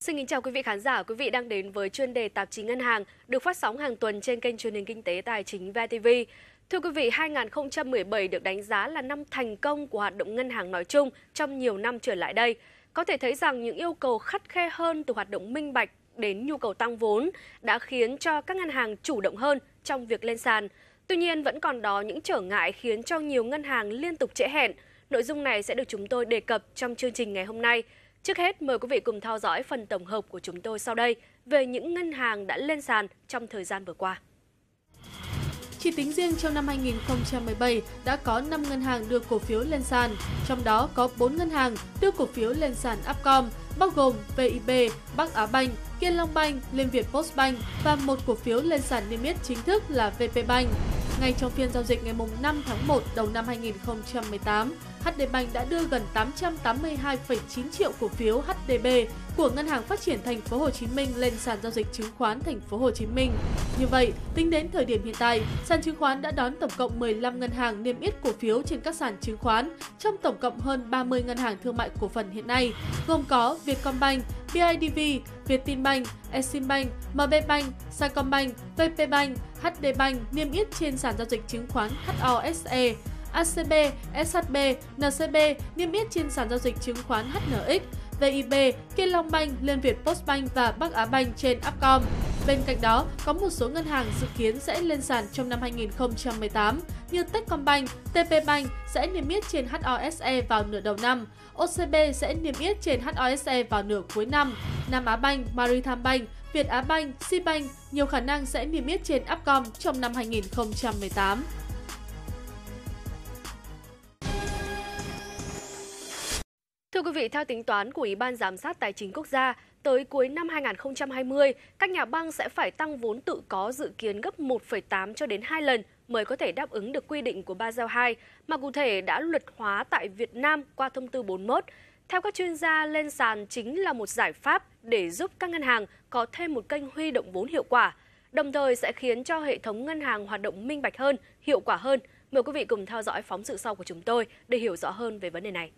Xin kính chào quý vị khán giả, quý vị đang đến với chuyên đề tạp chí ngân hàng được phát sóng hàng tuần trên kênh truyền hình kinh tế tài chính VTV. Thưa quý vị, 2017 được đánh giá là năm thành công của hoạt động ngân hàng nói chung trong nhiều năm trở lại đây. Có thể thấy rằng những yêu cầu khắt khe hơn từ hoạt động minh bạch đến nhu cầu tăng vốn đã khiến cho các ngân hàng chủ động hơn trong việc lên sàn. Tuy nhiên vẫn còn đó những trở ngại khiến cho nhiều ngân hàng liên tục trễ hẹn. Nội dung này sẽ được chúng tôi đề cập trong chương trình ngày hôm nay. Trước hết, mời quý vị cùng theo dõi phần tổng hợp của chúng tôi sau đây về những ngân hàng đã lên sàn trong thời gian vừa qua. Chỉ tính riêng trong năm 2017 đã có 5 ngân hàng đưa cổ phiếu lên sàn, trong đó có 4 ngân hàng đưa cổ phiếu lên sàn Upcom, bao gồm VIB, Bắc Á Banh, Kiên Long Banh, Liên Việt Postbank và một cổ phiếu lên sàn niêm yết chính thức là VPBank. Ngay trong phiên giao dịch ngày 5 tháng 1 đầu năm 2018, HDBank đã đưa gần 882,9 triệu cổ phiếu HDB của Ngân hàng Phát triển Thành phố Hồ Chí Minh lên sàn giao dịch chứng khoán Thành phố Hồ Chí Minh. Như vậy, tính đến thời điểm hiện tại, sàn chứng khoán đã đón tổng cộng 15 ngân hàng niêm yết cổ phiếu trên các sàn chứng khoán, trong tổng cộng hơn 30 ngân hàng thương mại cổ phần hiện nay, gồm có Vietcombank, BIDV, Vietinbank, Eximbank, MBBank, Sacombank, VPBank, HDBank niêm yết trên sàn giao dịch chứng khoán HOSE. ACB, SHB, NCB niêm yết trên sàn giao dịch chứng khoán HNX, VIB, Kiên Long Bank, Liên Việt Postbank và Bắc Á Bank trên Upcom. Bên cạnh đó, có một số ngân hàng dự kiến sẽ lên sàn trong năm 2018 như Techcombank, TPBank sẽ niêm yết trên HOSE vào nửa đầu năm, OCB sẽ niêm yết trên HOSE vào nửa cuối năm, Nam Á Bank, Maritime Bank, Việt Á Bank, Sibank nhiều khả năng sẽ niêm yết trên Upcom trong năm 2018. Vị, theo tính toán của Ủy ban Giám sát Tài chính Quốc gia, tới cuối năm 2020, các nhà băng sẽ phải tăng vốn tự có dự kiến gấp 1,8 cho đến 2 lần mới có thể đáp ứng được quy định của Basel II, mà cụ thể đã luật hóa tại Việt Nam qua thông tư 41. Theo các chuyên gia, lên sàn chính là một giải pháp để giúp các ngân hàng có thêm một kênh huy động vốn hiệu quả, đồng thời sẽ khiến cho hệ thống ngân hàng hoạt động minh bạch hơn, hiệu quả hơn. Mời quý vị cùng theo dõi phóng sự sau của chúng tôi để hiểu rõ hơn về vấn đề này.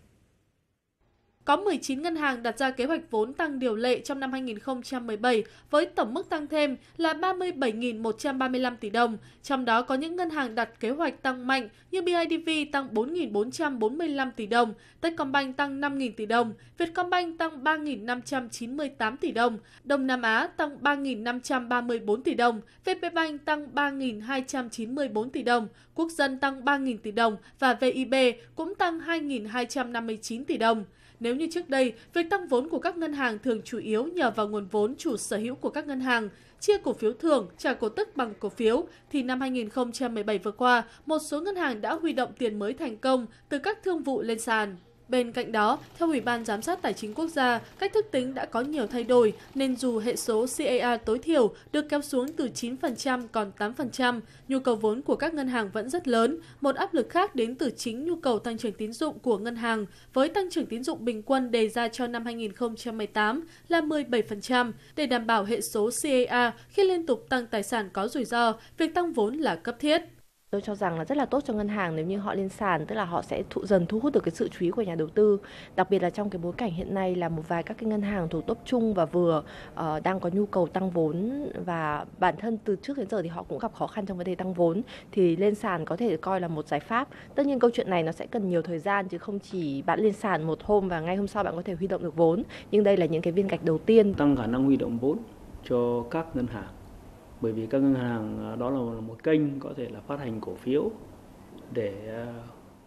Có 19 ngân hàng đặt ra kế hoạch vốn tăng điều lệ trong năm 2017 với tổng mức tăng thêm là 37.135 tỷ đồng. Trong đó có những ngân hàng đặt kế hoạch tăng mạnh như BIDV tăng 4.445 tỷ đồng, Techcombank tăng 5.000 tỷ đồng, Vietcombank tăng 3.598 tỷ đồng, Đông Nam Á tăng 3.534 tỷ đồng, VPBank tăng 3.294 tỷ đồng, Quốc dân tăng 3.000 tỷ đồng và VIB cũng tăng 2.259 tỷ đồng. Nếu như trước đây, việc tăng vốn của các ngân hàng thường chủ yếu nhờ vào nguồn vốn chủ sở hữu của các ngân hàng, chia cổ phiếu thường, trả cổ tức bằng cổ phiếu, thì năm 2017 vừa qua, một số ngân hàng đã huy động tiền mới thành công từ các thương vụ lên sàn. Bên cạnh đó, theo Ủy ban Giám sát Tài chính Quốc gia, cách thức tính đã có nhiều thay đổi nên dù hệ số CAR tối thiểu được kéo xuống từ 9% còn 8%, nhu cầu vốn của các ngân hàng vẫn rất lớn. Một áp lực khác đến từ chính nhu cầu tăng trưởng tín dụng của ngân hàng với tăng trưởng tín dụng bình quân đề ra cho năm 2018 là 17%. Để đảm bảo hệ số CAR khi liên tục tăng tài sản có rủi ro, việc tăng vốn là cấp thiết. Tôi cho rằng là rất là tốt cho ngân hàng nếu như họ lên sàn, tức là họ sẽ thụ dần thu hút được cái sự chú ý của nhà đầu tư. Đặc biệt là trong cái bối cảnh hiện nay là một vài các cái ngân hàng thuộc top trung và vừa uh, đang có nhu cầu tăng vốn và bản thân từ trước đến giờ thì họ cũng gặp khó khăn trong vấn đề tăng vốn thì lên sàn có thể coi là một giải pháp. Tất nhiên câu chuyện này nó sẽ cần nhiều thời gian chứ không chỉ bạn lên sàn một hôm và ngay hôm sau bạn có thể huy động được vốn. Nhưng đây là những cái viên gạch đầu tiên tăng khả năng huy động vốn cho các ngân hàng bởi vì các ngân hàng à, đó là một kênh có thể là phát hành cổ phiếu để à,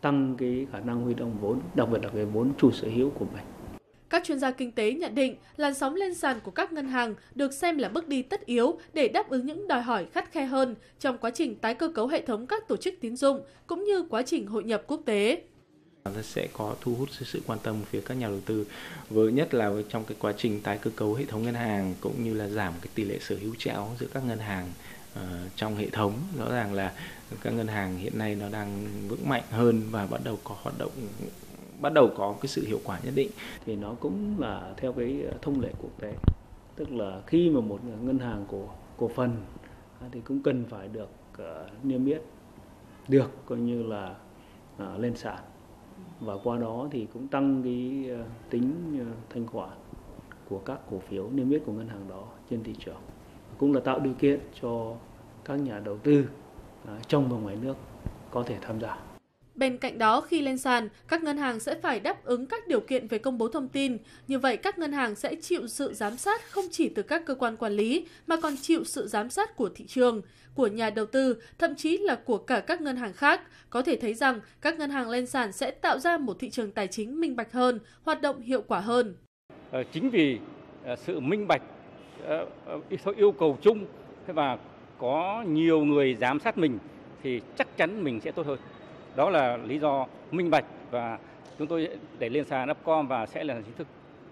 tăng cái khả năng huy động vốn, đặc biệt là cái vốn chủ sở hữu của mình. Các chuyên gia kinh tế nhận định làn sóng lên sàn của các ngân hàng được xem là bước đi tất yếu để đáp ứng những đòi hỏi khắt khe hơn trong quá trình tái cơ cấu hệ thống các tổ chức tín dụng cũng như quá trình hội nhập quốc tế nó sẽ có thu hút sự quan tâm phía các nhà đầu tư với nhất là trong cái quá trình tái cơ cấu hệ thống ngân hàng cũng như là giảm cái tỷ lệ sở hữu chéo giữa các ngân hàng uh, trong hệ thống. Rõ ràng là các ngân hàng hiện nay nó đang vững mạnh hơn và bắt đầu có hoạt động bắt đầu có cái sự hiệu quả nhất định. Thì nó cũng là theo cái thông lệ quốc tế. Tức là khi mà một ngân hàng cổ cổ phần à, thì cũng cần phải được uh, niêm yết được coi như là uh, lên sàn và qua đó thì cũng tăng cái ờ, tính ờ, thanh khoản của các cổ phiếu niêm yết của ngân hàng đó trên thị trường cũng là tạo điều kiện cho các nhà đầu tư ờ, trong và ngoài nước có thể tham gia. Bên cạnh đó, khi lên sàn, các ngân hàng sẽ phải đáp ứng các điều kiện về công bố thông tin. Như vậy, các ngân hàng sẽ chịu sự giám sát không chỉ từ các cơ quan quản lý, mà còn chịu sự giám sát của thị trường, của nhà đầu tư, thậm chí là của cả các ngân hàng khác. Có thể thấy rằng, các ngân hàng lên sàn sẽ tạo ra một thị trường tài chính minh bạch hơn, hoạt động hiệu quả hơn. Ờ, chính vì ờ, sự minh bạch ờ, yêu cầu chung và có nhiều người giám sát mình thì chắc chắn mình sẽ tốt hơn. Đó là lý do minh bạch và chúng tôi để lên sàn Upcom và sẽ là chính thức.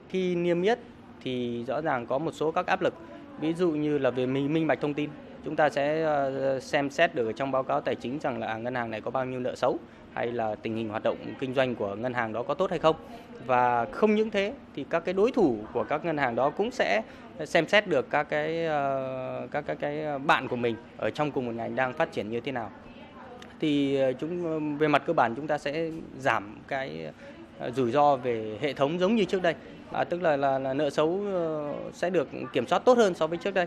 Khi niêm yết thì rõ ràng có một số các áp lực, ví dụ như là về minh minh bạch thông tin. Chúng ta sẽ ờ, xem xét được trong báo cáo tài chính rằng là à, ngân hàng này có bao nhiêu nợ xấu hay là tình hình hoạt động kinh doanh của ngân hàng đó có tốt hay không. Và không những thế thì các cái đối thủ của các ngân hàng đó cũng sẽ xem xét được các cái ờ, các các cái bạn của mình ở trong cùng một ngành đang phát triển như thế nào thì ờ, chúng ờ, về mặt cơ bản chúng ta sẽ giảm cái ờ, rủi ro về hệ thống giống như trước đây. À, tức là, là là nợ xấu sẽ được kiểm soát tốt hơn so với trước đây.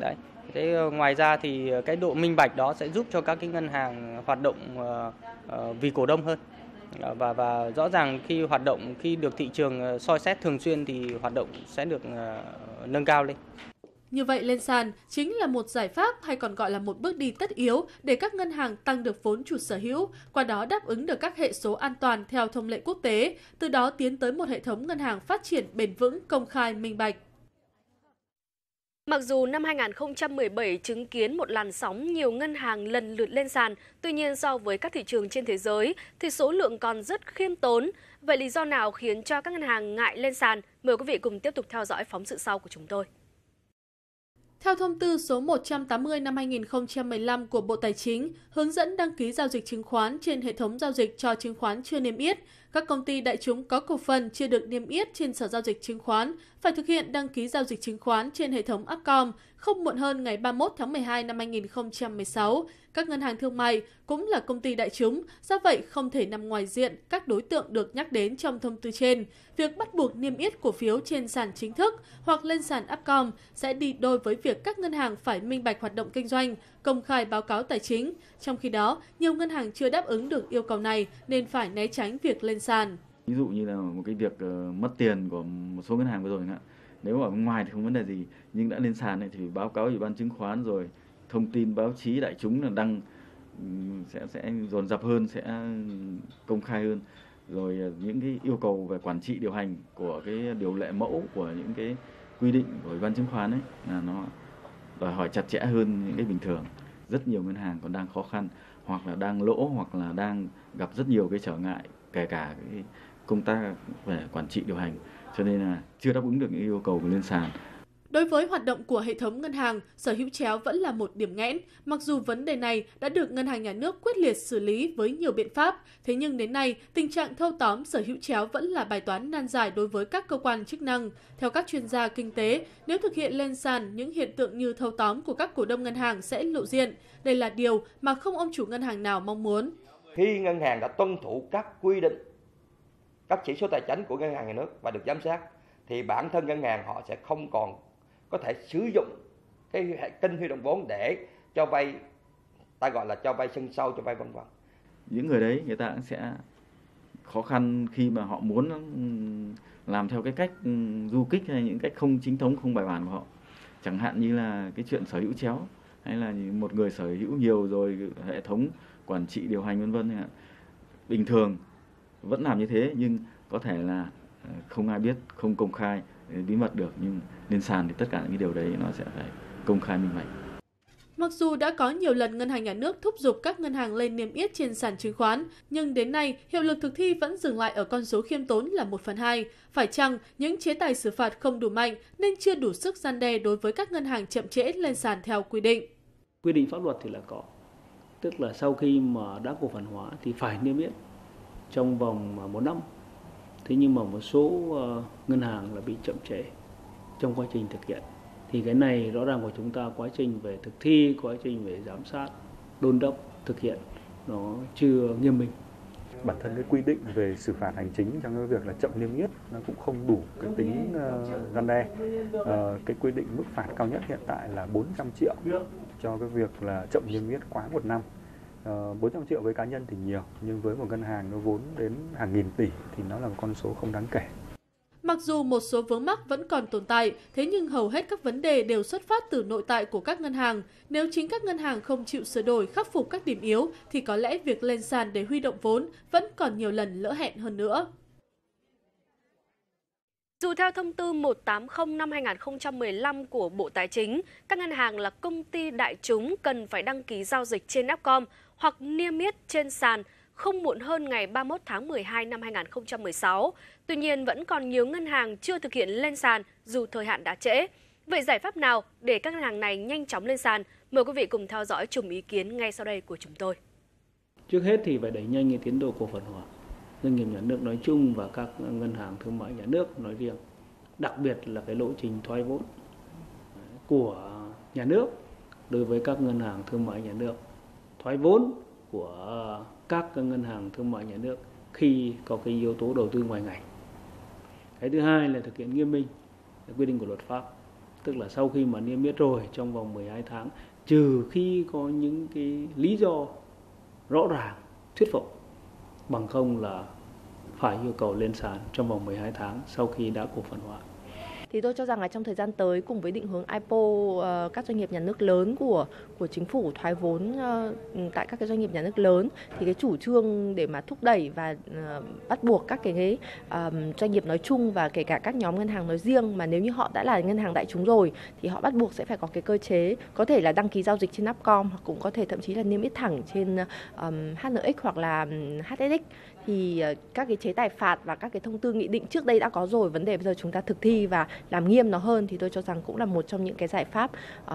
Đấy. Thế ngoài ra thì cái độ minh bạch đó sẽ giúp cho các cái ngân hàng hoạt động vì cổ đông hơn. Và và rõ ràng khi hoạt động khi được thị trường soi xét thường xuyên thì hoạt động sẽ được nâng cao lên như vậy lên sàn chính là một giải pháp hay còn gọi là một bước đi tất yếu để các ngân hàng tăng được vốn chủ sở hữu, qua đó đáp ứng được các hệ số an toàn theo thông lệ quốc tế, từ đó tiến tới một hệ thống ngân hàng phát triển bền vững, công khai, minh bạch. Mặc dù năm 2017 chứng kiến một làn sóng nhiều ngân hàng lần lượt lên sàn, tuy nhiên so với các thị trường trên thế giới thì số lượng còn rất khiêm tốn. Vậy lý do nào khiến cho các ngân hàng ngại lên sàn? Mời quý vị cùng tiếp tục theo dõi phóng sự sau của chúng tôi. Theo thông tư số 180 năm 2015 của Bộ Tài chính, hướng dẫn đăng ký giao dịch chứng khoán trên hệ thống giao dịch cho chứng khoán chưa niêm yết, các công ty đại chúng có cổ phần chưa được niêm yết trên Sở giao dịch chứng khoán phải thực hiện đăng ký giao dịch chứng khoán trên hệ thống Upcom không muộn hơn ngày 31 tháng 12 năm 2016. Các ngân hàng thương mại cũng là công ty đại chúng, do vậy không thể nằm ngoài diện các đối tượng được nhắc đến trong thông tư trên. Việc bắt buộc niêm yết cổ phiếu trên sàn chính thức hoặc lên sàn Upcom sẽ đi đôi với việc các ngân hàng phải minh bạch hoạt động kinh doanh, công khai báo cáo tài chính. Trong khi đó, nhiều ngân hàng chưa đáp ứng được yêu cầu này nên phải né tránh việc lên sàn. Ví dụ như là một cái việc ờ, mất tiền của một số ngân hàng vừa rồi ạ. Nếu ở ngoài thì không vấn đề gì, nhưng đã lên sàn này thì báo cáo ủy ban chứng khoán rồi thông tin báo chí đại chúng là đăng ừ, sẽ sẽ dồn dập hơn, sẽ công khai hơn. Rồi ờ, những cái yêu cầu về quản trị điều hành của cái điều lệ mẫu của những cái quy định của ủy ban chứng khoán ấy là nó đòi hỏi chặt chẽ hơn những cái bình thường. Rất nhiều ngân hàng còn đang khó khăn hoặc là đang lỗ hoặc là đang gặp rất nhiều cái trở ngại kể cả cái công tác về quản trị điều hành. Cho nên là chưa đáp ứng được những yêu cầu của lên sàn. Đối với hoạt động của hệ thống ngân hàng, sở hữu chéo vẫn là một điểm nghẽn, mặc dù vấn đề này đã được ngân hàng nhà nước quyết liệt xử lý với nhiều biện pháp, thế nhưng đến nay, tình trạng thâu tóm sở hữu chéo vẫn là bài toán nan giải đối với các cơ quan chức năng. Theo các chuyên gia kinh tế, nếu thực hiện lên sàn, những hiện tượng như thâu tóm của các cổ đông ngân hàng sẽ lộ diện. Đây là điều mà không ông chủ ngân hàng nào mong muốn. Khi ngân hàng đã tuân thủ các quy định, các chỉ số tài chính của ngân hàng nhà nước và được giám sát, thì bản thân ngân hàng họ sẽ không còn có thể sử dụng cái kênh huy động vốn để cho vay, ta gọi là cho vay sân sâu cho vay vân vân. Những người đấy, người ta cũng sẽ khó khăn khi mà họ muốn ừ, làm theo cái cách ừ, du kích hay những cách không chính thống, không bài bản của họ. Chẳng hạn như là cái chuyện sở hữu chéo, hay là một người sở hữu nhiều rồi, hệ thống quản trị điều hành vân vân bình thường vẫn làm như thế, nhưng có thể là ờ, không ai biết, không công khai bí mật được nhưng lên sàn thì tất cả những cái điều đấy nó sẽ phải công khai minh bạch. Mặc dù đã có nhiều lần ngân hàng nhà nước thúc giục các ngân hàng lên niêm yết trên sàn chứng khoán, nhưng đến nay hiệu lực thực thi vẫn dừng lại ở con số khiêm tốn là 1 phần 2. Phải chăng những chế tài xử phạt không đủ mạnh nên chưa đủ sức gian đe đối với các ngân hàng chậm trễ lên sàn theo quy định? Quy định pháp luật thì là có. Tức là sau khi mà đã cổ phần hóa thì phải niêm yết trong vòng một năm. Thế nhưng mà một số uh, ngân hàng là bị chậm trễ trong quá trình thực hiện thì cái này rõ ràng của chúng ta quá trình về thực thi quá trình về giám sát đôn đốc thực hiện nó chưa nghiêm minh bản thân cái quy định về xử phạt hành chính trong cái việc là chậm niêm yết nó cũng không đủ cái tính ờ, uh, răn đe. Uh, cái quy định mức phạt cao nhất hiện tại là 400 triệu cho cái việc là chậm niêm yết quá một năm. Uh, 400 triệu với cá nhân thì nhiều nhưng với một ngân hàng nó vốn đến hàng nghìn tỷ thì nó là một con số không đáng kể. Mặc dù một số vướng mắc vẫn còn tồn tại, thế nhưng hầu hết các vấn đề đều xuất phát từ nội tại của các ngân hàng. Nếu chính các ngân hàng không chịu sửa đổi, khắc phục các điểm yếu, thì có lẽ việc lên sàn để huy động vốn vẫn còn nhiều lần lỡ hẹn hơn nữa. Dù theo thông tư 180 năm 2015 của Bộ Tài chính, các ngân hàng là công ty đại chúng cần phải đăng ký giao dịch trên Upcom hoặc niêm yết trên sàn không muộn hơn ngày 31 tháng 12 năm 2016. Tuy nhiên, vẫn còn nhiều ngân hàng chưa thực hiện lên sàn dù thời hạn đã trễ. Vậy giải pháp nào để các ngân hàng này nhanh chóng lên sàn? Mời quý vị cùng theo dõi chùm ý kiến ngay sau đây của chúng tôi. Trước hết thì phải đẩy nhanh cái tiến độ cổ phần hóa doanh nghiệp nhà nước nói chung và các ngân hàng thương mại nhà nước nói riêng. Đặc biệt là cái lộ trình thoái vốn của nhà nước đối với các ngân hàng thương mại nhà nước. Thoái vốn của các ngân hàng thương mại nhà nước khi có cái yếu tố đầu tư ngoài ngành. Cái thứ hai là thực hiện nghiêm minh quy định của luật pháp. Tức là sau khi mà niêm yết rồi trong vòng 12 tháng, trừ khi có những cái lý do rõ ràng, thuyết phục, bằng không là phải yêu cầu lên sàn trong vòng 12 tháng sau khi đã cổ phần hóa thì tôi cho rằng là trong thời gian tới cùng với định hướng IPO uh, các doanh nghiệp nhà nước lớn của của chính phủ thoái vốn uh, tại các cái doanh nghiệp nhà nước lớn thì cái chủ trương để mà thúc đẩy và uh, bắt buộc các cái doanh nghiệp nói chung và kể cả các nhóm ngân hàng nói riêng mà nếu như họ đã là ngân hàng đại chúng rồi thì họ bắt buộc sẽ phải có cái cơ chế có thể là đăng ký giao dịch trên Upcom hoặc cũng có thể thậm chí là niêm yết thẳng trên um, HNX hoặc là ừ, HSX thì các cái chế tài phạt và các cái thông tư nghị định trước đây đã có rồi vấn đề bây giờ chúng ta thực thi và làm nghiêm nó hơn thì tôi cho rằng cũng là một trong những cái giải pháp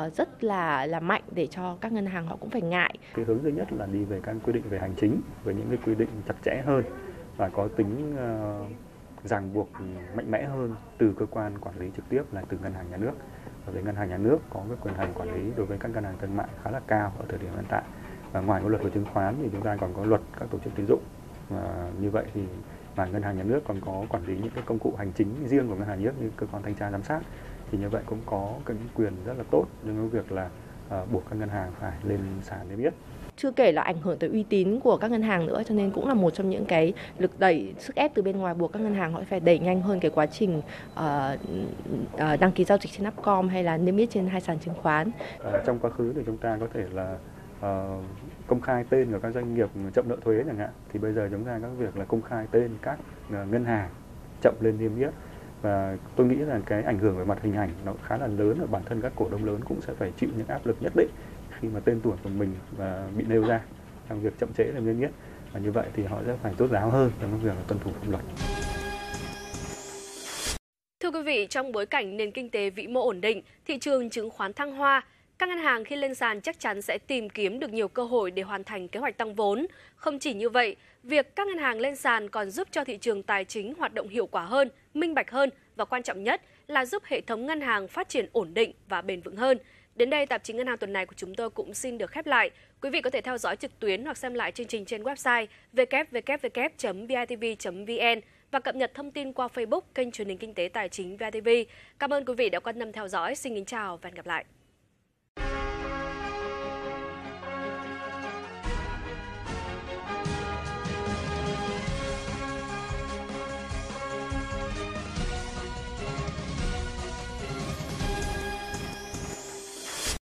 uh, rất là là mạnh để cho các ngân hàng họ cũng phải ngại. Cái hướng duy nhất là đi về các quy định về hành chính với những cái quy định chặt chẽ hơn và có tính uh, ràng buộc mạnh mẽ hơn từ cơ quan quản lý trực tiếp là từ ngân hàng nhà nước. và về ngân hàng nhà nước có cái quyền hành quản lý đối với các ngân hàng thương mại khá là cao ở thời điểm hiện tại. Và ngoài cái luật về chứng khoán thì chúng ta còn có luật các tổ chức tín dụng. Và như vậy thì và ngân hàng nhà nước còn có quản lý những cái công cụ hành chính riêng của ngân hàng nhà nước như cơ quan thanh tra giám sát thì như vậy cũng có cái quyền rất là tốt nhưng cái việc là uh, buộc các ngân hàng phải lên sàn để biết chưa kể là ảnh hưởng tới uy tín của các ngân hàng nữa cho nên cũng là một trong những cái lực đẩy sức ép từ bên ngoài buộc các ngân hàng họ phải đẩy nhanh hơn cái quá trình uh, uh, đăng ký giao dịch trên Upcom hay là niêm yết trên hai sàn chứng khoán. Uh, trong quá khứ thì chúng ta có thể là uh, công khai tên của các doanh nghiệp chậm nợ thuế chẳng hạn thì bây giờ chúng ta các việc là công khai tên các uh, ngân hàng chậm lên niêm yết và tôi nghĩ là cái ảnh hưởng về mặt hình ảnh nó khá là lớn ở bản thân các cổ đông lớn cũng sẽ phải chịu những áp lực nhất định khi mà tên tuổi của mình và bị nêu ra trong việc chậm trễ là niêm yết và như vậy thì họ sẽ phải tốt giáo hơn trong việc là tuân thủ pháp luật. Thưa quý vị, trong bối cảnh nền kinh tế vĩ mô ổn định, thị trường chứng khoán thăng hoa, các ngân hàng khi lên sàn chắc chắn sẽ tìm kiếm được nhiều cơ hội để hoàn thành kế hoạch tăng vốn. Không chỉ như vậy, việc các ngân hàng lên sàn còn giúp cho thị trường tài chính hoạt động hiệu quả hơn, minh bạch hơn và quan trọng nhất là giúp hệ thống ngân hàng phát triển ổn định và bền vững hơn. Đến đây, tạp chí Ngân hàng tuần này của chúng tôi cũng xin được khép lại. Quý vị có thể theo dõi trực tuyến hoặc xem lại chương trình trên website www.bitv.vn và cập nhật thông tin qua Facebook kênh truyền hình kinh tế tài chính VTV. Cảm ơn quý vị đã quan tâm theo dõi. Xin kính chào và hẹn gặp lại.